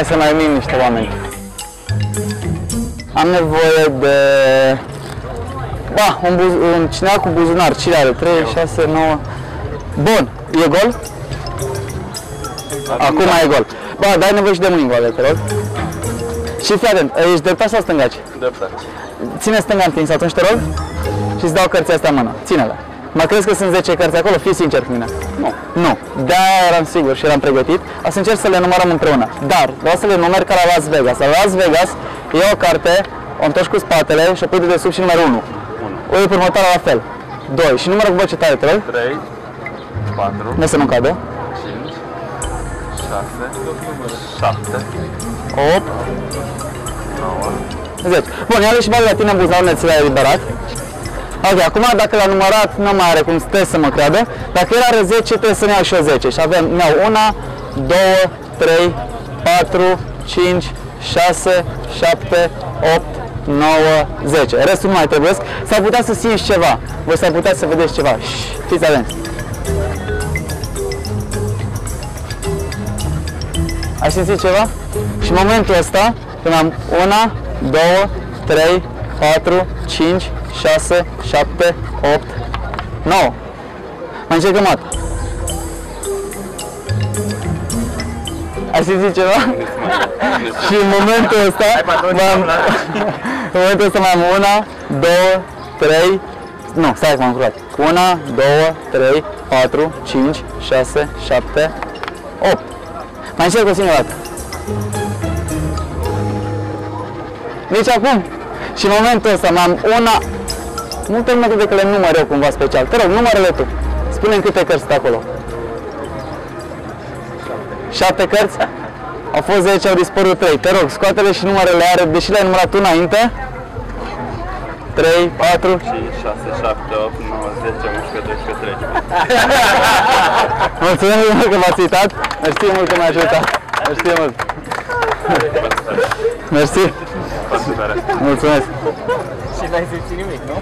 Hai să mai min niște oameni. Am nevoie de... Ba, un, buz... un cineva cu buzunar. Cine are? 3, 6, 9... Bun. E gol? Acum e gol. Ba, dai nevoie și de mâini goale, te rog. Și fii atent, ești dreptaș sau stângaci? Dreptate. Ține stânga întins atunci, te rog. Și îți dau cărțile astea în mână. Ține-le. Mă crezi că sunt 10 cărți acolo? Fii sincer cu mine. Nu. Nu. De-aia eram sigur și eram pregătit. O să încerc să le numărăm împreună. Dar vreau să le număr ca la Las Vegas. La Las Vegas e o carte, o întorci cu spatele și o pui de sub și numărul 1. 1. O iei pe următoarea la fel. 2. Și numără cu voce tare, te rog. 3, 4, Nu să nu cadă. 5, 6, 7, 8, 9, 10. Bun, ia și bagi la tine în buzunar unde ți l-ai eliberat. Ok, acum dacă l-a numărat, nu mai are cum să să mă creadă. Dacă el are 10, trebuie să ne iau și eu 10. Și avem, ne iau 1, 2, 3, 4, 5, 6, 7, 8, 9, 10. Restul nu mai trebuie. S-ar putea să simți ceva. Voi s-ar putea să vedeți ceva. Șș, fiți atenți. Ai simțit ceva? Și în momentul ăsta, când am 1, 2, 3, 4, 5, 6, 7, 8, 9. Mai încercăm o dată. Ai simțit ceva? Și în momentul ăsta, mai am, în momentul ăsta mai am 1, 2, 3, nu, stai că m-am curat. 1, 2, 3, 4, 5, 6, 7, 8. Mai încerc o singură dată. Nici acum. Și în momentul ăsta m-am una... Nu te mă de că le număr eu cumva special. Te rog, numărele tu. Spune-mi câte cărți sunt acolo. Șapte cărți? Au fost 10, au dispărut 3. Te rog, scoate-le și numărele are, deși le-ai numărat tu înainte. 3, 4, 5, 6, 7, 8, 9, 10, 11, 12, 13. Mulțumim mult că v-ați uitat. Mersi mult că m-ați ajutat. Mersi mult. Mersi. Foarte tare. Mulțumesc. Și n-ai simțit nimic, nu?